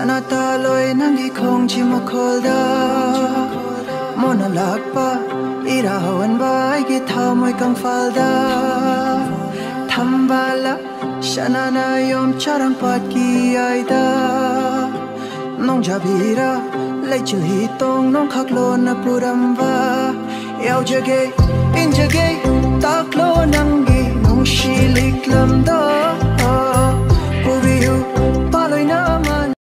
sana ta loi nangi khong chi mo khol da mona lak pa ira hawan bai gi tha moi kang fal da tham ba la shana na yom charang pat ki ai da nong ja bi ra lai hi tong nong khak lo na puram va eo je ge in je ge tak lo nang gi nong shi lik lam da